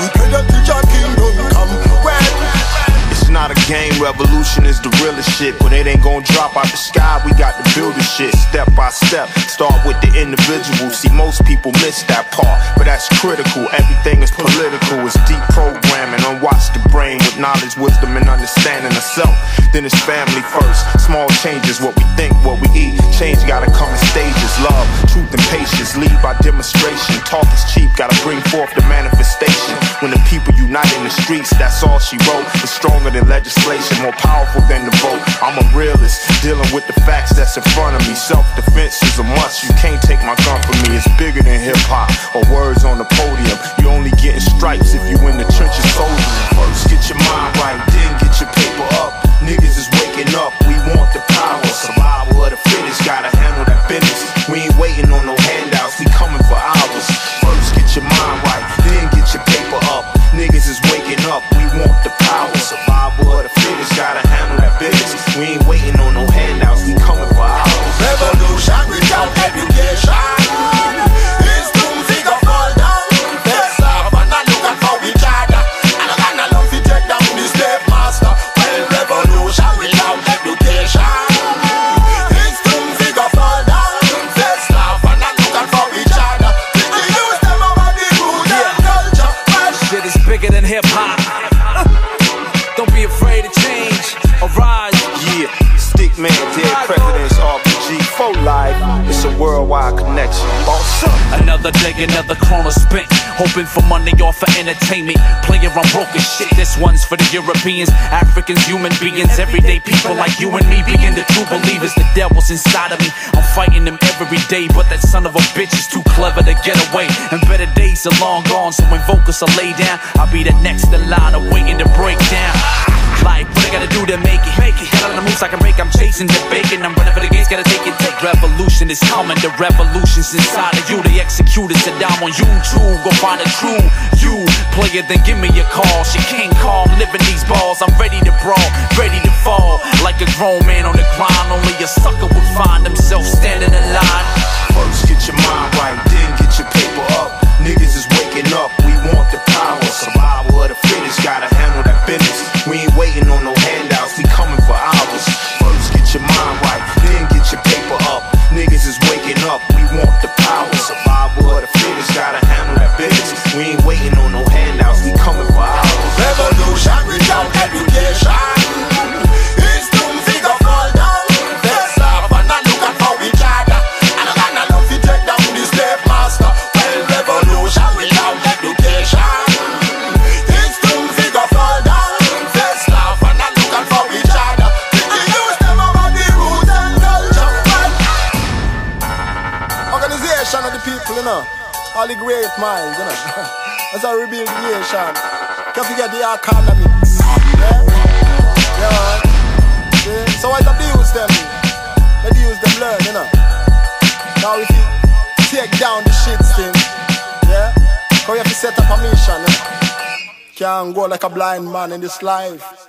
We pray that kingdom come. When It's not a game revolution realest shit, but it ain't gonna drop out the sky. We got to build the shit step by step. Start with the individual. See, most people miss that part, but that's critical. Everything is political. It's deep programming. Unwatch the brain with knowledge, wisdom, and understanding of self. Then it's family first. Small changes, what we think, what we eat. Change gotta come in stages. Love, truth, and patience lead by demonstration. Talk is cheap, gotta bring forth the manifestation. When the people unite in the streets, that's all she wrote. It's stronger than legislation, more powerful than the vote. I'm a realist, dealing with the facts that's in front of me. Self defense is a must. You can't take my gun from me. It's bigger than hip hop or words on the podium. You only getting stripes if you in the trenches soldiering. First, get your mind right, then get your paper up. Niggas is waiting on no handouts, we coming Stic Man, dead presidents, RBG, for life. It's a worldwide connection. Boss. Another day, another krona spent. Hoping for money off for entertainment. Player, I'm broke shit. This one's for the Europeans, Africans, human beings. Everyday people like you and me being the true believers. The devil's inside of me. I'm fighting them every day. But that son of a bitch is too clever to get away. And better days are long gone. So when vocals are laid down, I'll be the next in line of waiting to break down. Like, what I gotta do to make it? Make it. Got all the moves I can break. I'm chasing the bacon. I'm running for the gates, gotta take it. Take revolution is coming. The revolution's inside of you. They execute it. Down on YouTube. Go find a true you. Player, then give me a call. She can't call. Living these balls. I'm ready to brawl. Ready to fall. Like a grown man on the grind. Only a sucker would find himself standing in line. First, get your mind right, then get your paper up. Niggas is waking up, we gather. Did you use them about the roots and culture? Well, Organization of the people, you know. All the great minds, you know. That's a we build the nation. Can't forget the economics. Yeah? Yeah. See? So what the deals them? The deals them learn, you know. Now if you take down the shit thing, yeah? Cause you have to set up a mission, you know. Can't go like a blind man in this life.